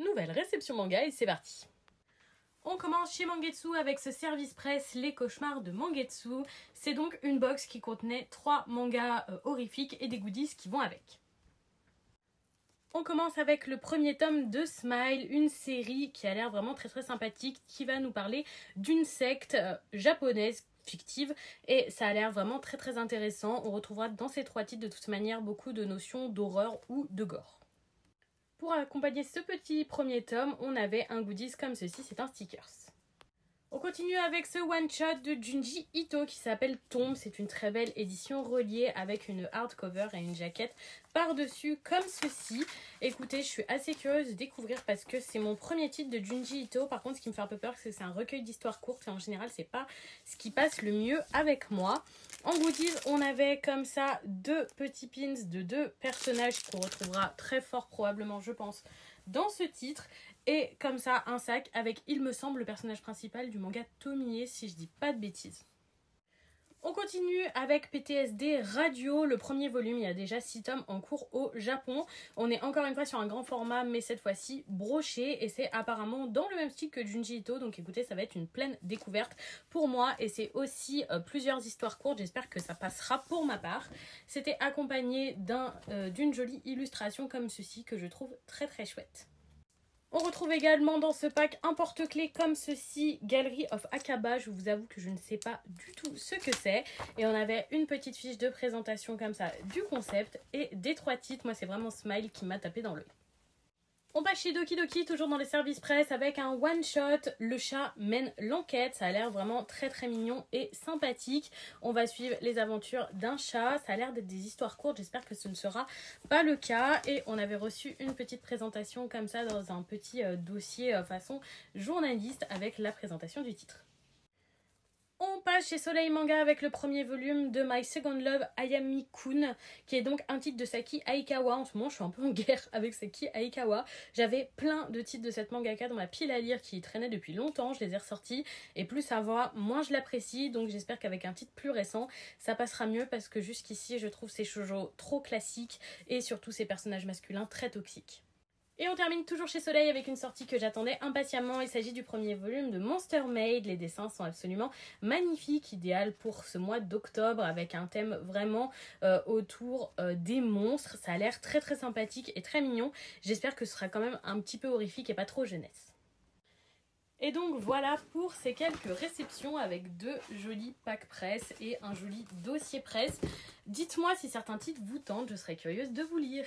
Nouvelle réception manga et c'est parti on commence chez Mangetsu avec ce service presse Les Cauchemars de Mangetsu. C'est donc une box qui contenait trois mangas euh, horrifiques et des goodies qui vont avec. On commence avec le premier tome de Smile, une série qui a l'air vraiment très sympathique, qui va nous parler d'une secte euh, japonaise fictive et ça a l'air vraiment très intéressant. On retrouvera dans ces trois titres de toute manière beaucoup de notions d'horreur ou de gore. Pour accompagner ce petit premier tome, on avait un goodies comme ceci, c'est un stickers. On continue avec ce one-shot de Junji Ito qui s'appelle Tombe. C'est une très belle édition reliée avec une hardcover et une jaquette par-dessus comme ceci. Écoutez, je suis assez curieuse de découvrir parce que c'est mon premier titre de Junji Ito. Par contre, ce qui me fait un peu peur, c'est que c'est un recueil d'histoires courtes et en général, c'est pas ce qui passe le mieux avec moi. En goodies, on avait comme ça deux petits pins de deux personnages qu'on retrouvera très fort probablement, je pense, dans ce titre. Et comme ça, un sac avec, il me semble, le personnage principal du manga Tomie, si je dis pas de bêtises. On continue avec PTSD Radio, le premier volume, il y a déjà 6 tomes en cours au Japon. On est encore une fois sur un grand format, mais cette fois-ci broché, et c'est apparemment dans le même style que Junji Ito, donc écoutez, ça va être une pleine découverte pour moi, et c'est aussi euh, plusieurs histoires courtes, j'espère que ça passera pour ma part. C'était accompagné euh, d'une jolie illustration comme ceci, que je trouve très très chouette. On retrouve également dans ce pack un porte-clés comme ceci, Gallery of Akaba. Je vous avoue que je ne sais pas du tout ce que c'est. Et on avait une petite fiche de présentation comme ça du concept et des trois titres. Moi, c'est vraiment Smile qui m'a tapé dans l'œil. On passe chez Doki Doki, toujours dans les services presse, avec un one-shot. Le chat mène l'enquête. Ça a l'air vraiment très très mignon et sympathique. On va suivre les aventures d'un chat. Ça a l'air d'être des histoires courtes. J'espère que ce ne sera pas le cas. Et on avait reçu une petite présentation comme ça dans un petit euh, dossier euh, façon journaliste avec la présentation du titre. On passe chez Soleil Manga avec le premier volume de My Second Love Ayami Kun, qui est donc un titre de Saki Aikawa. En ce moment, je suis un peu en guerre avec Saki Aikawa. J'avais plein de titres de cette mangaka dans ma pile à lire qui traînait depuis longtemps. Je les ai ressortis et plus ça va, moins je l'apprécie. Donc j'espère qu'avec un titre plus récent, ça passera mieux parce que jusqu'ici, je trouve ces shoujo trop classiques et surtout ces personnages masculins très toxiques. Et on termine toujours chez Soleil avec une sortie que j'attendais impatiemment. Il s'agit du premier volume de Monster Maid. Les dessins sont absolument magnifiques, idéal pour ce mois d'octobre avec un thème vraiment euh, autour euh, des monstres. Ça a l'air très très sympathique et très mignon. J'espère que ce sera quand même un petit peu horrifique et pas trop jeunesse. Et donc voilà pour ces quelques réceptions avec deux jolis packs presse et un joli dossier presse. Dites-moi si certains titres vous tentent, je serais curieuse de vous lire.